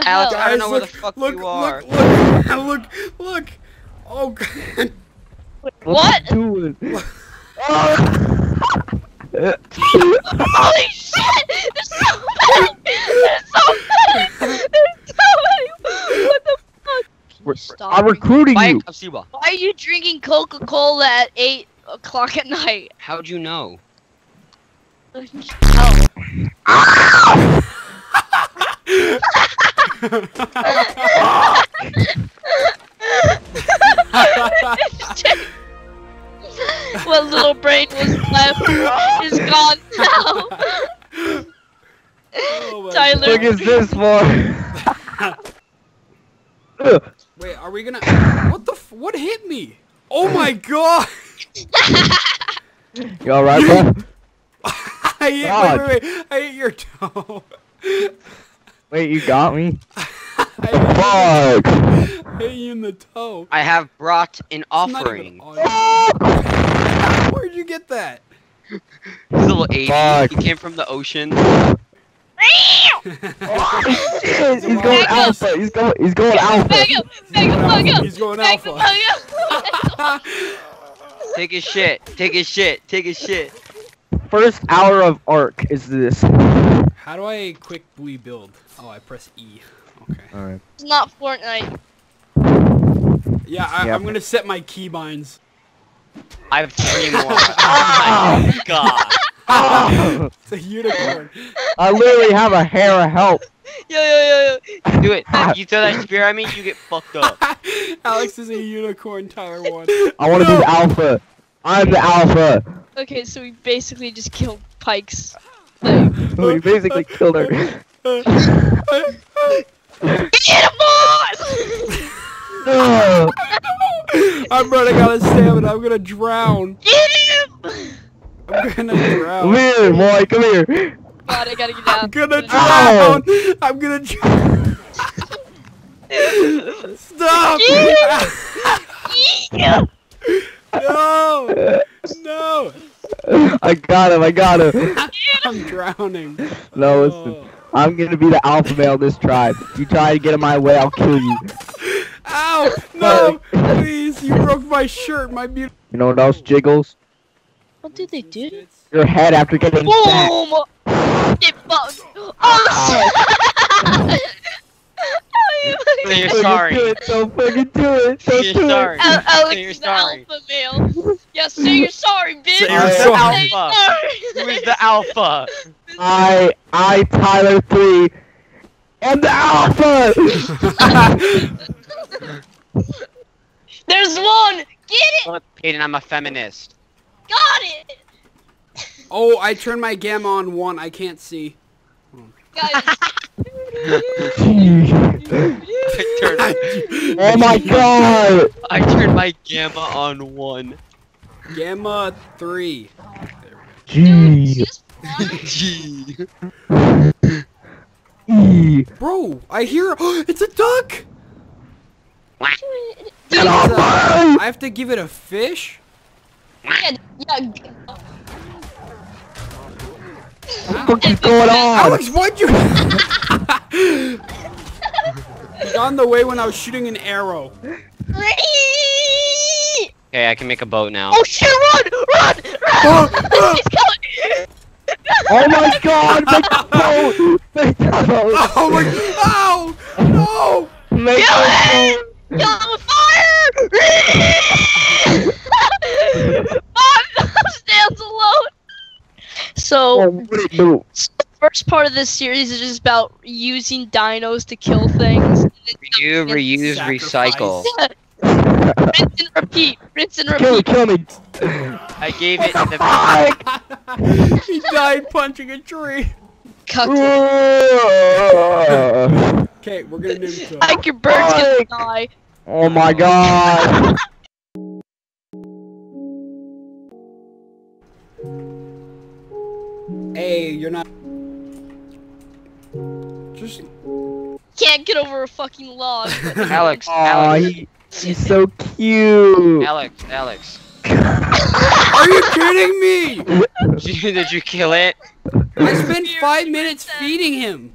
the Alex, hell? I don't know where look, the fuck look, you are. Look, look, look, look. Oh god. What? Doing? Holy shit! There's so many! There's so many! There's so many! What the fuck? We're- Stop. I'm recruiting Mike you. of Why are you drinking Coca-Cola at 8 o'clock at night? How'd you know? Oh. what little brain was left is gone now. Oh Tyler. Look at this one. Ugh. Wait, are we gonna? What the? F- what hit me? Oh my god! you alright, bro? I hit. Wait, wait, wait! I hit your toe. Wait, you got me? I Fuck. hit you in the toe. I have brought an It's offering. Where'd you get that? This little 80. Fuck. He came from the ocean. Oh, shit. He's going Back up. alpha. He's going. He's going alpha. He's going Back alpha. up! Back! Take his shit. Take his shit. Take his shit. First hour of ARK is this. How do I quick rebuild? Oh, I press E. Okay. Alright. It's not Fortnite. Yeah, I, Yeah. I'm gonna set my keybinds. I have three more. oh my god. It's a unicorn. I literally have a hair of help. Yo, yo, yo, yo. Do it. You throw that spear at me, you get fucked up. Alex is a unicorn. Tyler one. I want to be the alpha. I'm the alpha. Okay, so we basically just killed Pike's oh, thing. We basically killed her. Get him, boys! Ugh. I'm running out of stamina. I'm gonna drown. Get him! I'm gonna Come drown. here, boy. Come here. God, I gotta get down. I'm gonna Ow. drown. I'm gonna drown. Stop! Yeah. no! No! I got him. I got him. I'm drowning. No, listen. Oh. I'm gonna be the alpha male of this tribe. You try to get in my way, I'll kill you. Ow! No! Please, you broke my shirt, my beautiful. You know what else jiggles? What did they do? Your head after getting back. Boom! It bugged. Oh shit! Say you're sorry. Do it. Don't fucking do it. Don't You're do sorry. it. Al- Alex Say you're is the sorry. alpha male. Yes, say you're sorry, bitch. Say you're sorry. Alpha. sorry. Who is the alpha? I, I, Tyler three, am the alpha. There's one. Get it. Look, Peyton, I'm a feminist. Got it. Oh, I turned my gamma on one. I can't see. Guys. I turned, oh my god. I turned my gamma on one. Gamma three. Dude, G. just fly. E. Bro, I hear. it's a duck. Dude, Get off a- I have to give it a fish. yeah, yeah. What is going on? Alex, why'd you? It got in the way when I was shooting an arrow. Okay, I can make a boat now. Oh shit! Run! Run! Run! He's coming! Oh my god, make the boat! Make the boat! Oh my! Ow! No! Make Kill the it! Kill him with fire! Mom stands alone. So, Oh, what the first part of this series is just about using dinos to kill things. Reuse, reuse, Sacrifice. recycle. Rinse and repeat. Rinse and Kill me, repeat. kill me! I gave it the. Fuck! he died punching a tree. Cuck. Ugh. Okay, we're gonna do him. Like your bird's gonna die. Oh my god! Hey, you're not. Just. Can't get over a fucking log. but- Alex, Aw, Alex, he, he's so cute! Alex, Alex. Are you kidding me? Did you, did you kill it? I spent five minutes feeding him.